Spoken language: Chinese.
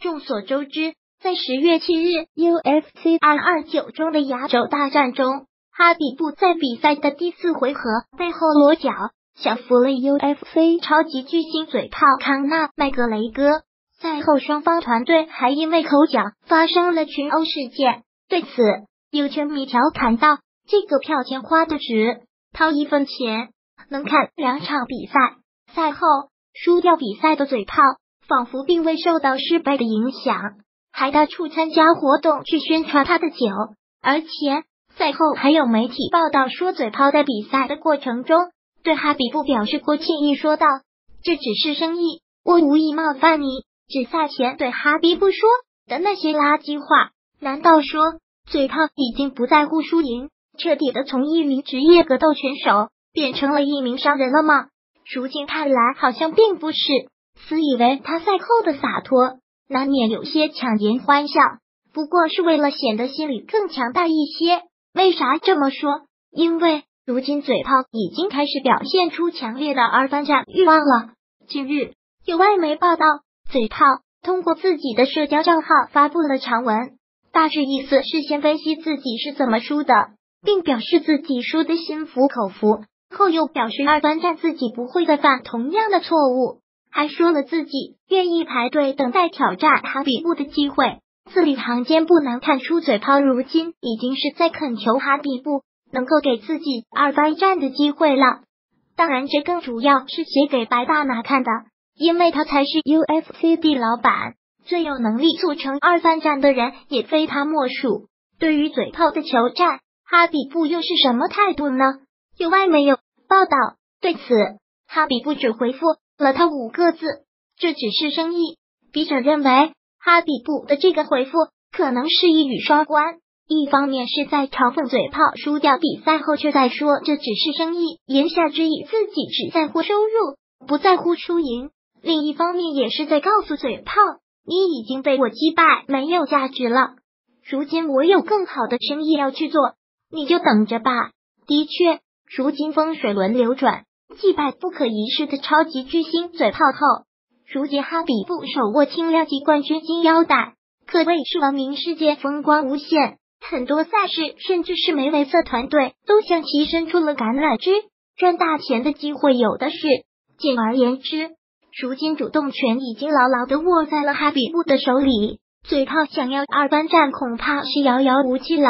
众所周知，在十月七日 UFC 二二九中的亚洲大战中，哈比布在比赛的第四回合背后裸脚，降服了 UFC 超级巨星嘴炮康纳麦格雷戈。赛后，双方团队还因为口角发生了群殴事件。对此，有球迷调侃道：“这个票钱花的值，掏一分钱能看两场比赛。”赛后，输掉比赛的嘴炮仿佛并未受到失败的影响，还到处参加活动去宣传他的酒。而且赛后还有媒体报道说，嘴炮在比赛的过程中对哈比布表示过歉意，说道：“这只是生意，我无意冒犯你。”只赛前对哈比布说的那些垃圾话，难道说嘴炮已经不在乎输赢，彻底的从一名职业格斗选手变成了一名商人了吗？如今看来好像并不是。自以为他赛后的洒脱，难免有些强颜欢笑，不过是为了显得心里更强大一些。为啥这么说？因为如今嘴炮已经开始表现出强烈的二番战欲望了。近日有外媒报道。嘴炮通过自己的社交账号发布了长文，大致意思是先分析自己是怎么输的，并表示自己输的心服口服。后又表示二番战自己不会再犯同样的错误，还说了自己愿意排队等待挑战哈比布的机会。字里行间不难看出，嘴炮如今已经是在恳求哈比布能够给自己二番战的机会了。当然，这更主要是写给白大拿看的。因为他才是 UFC 的老板，最有能力促成二番战的人也非他莫属。对于嘴炮的求战，哈比布又是什么态度呢？有外媒有报道，对此哈比布只回复了他五个字：“这只是生意。”笔者认为，哈比布的这个回复可能是一语双关，一方面是在嘲讽嘴炮输掉比赛后却在说这只是生意，言下之意自己只在乎收入，不在乎输赢。另一方面，也是在告诉嘴炮，你已经被我击败，没有价值了。如今我有更好的生意要去做，你就等着吧。的确，如今风水轮流转，击败不可一世的超级巨星嘴炮后，如今哈比布手握轻量级冠军金腰带，可谓是闻名世界，风光无限。很多赛事，甚至是梅维瑟团队，都向其伸出了橄榄枝，赚大钱的机会有的是。简而言之。如今主动权已经牢牢的握在了哈比布的手里，嘴炮想要二番战恐怕是遥遥无期了。